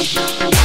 Bye.